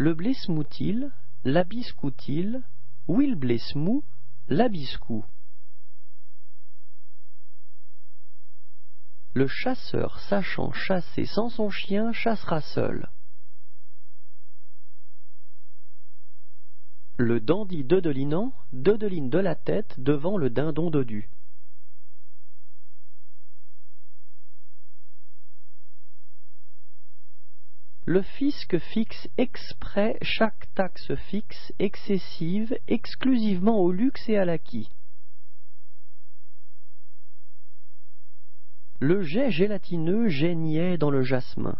Le blesmoutil, l'abiscoutil, Will blesmou, l'abiscou. Le chasseur sachant chasser sans son chien chassera seul. Le dandy dodelinant dodeline de la tête devant le dindon dodu. Le fisc fixe exprès chaque taxe fixe excessive exclusivement au luxe et à l'acquis. Le jet gélatineux geignait dans le jasmin.